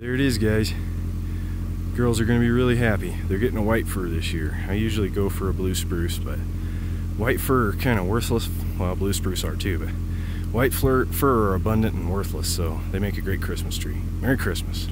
There it is, guys. Girls are going to be really happy. They're getting a white fir this year. I usually go for a blue spruce, but white fir are kind of worthless. Well, blue spruce are too, but white fir, fur are abundant and worthless, so they make a great Christmas tree. Merry Christmas.